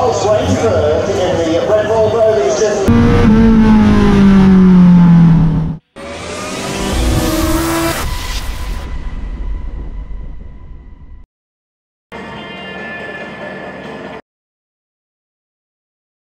Volkswagen third in the Red Bull Brodies.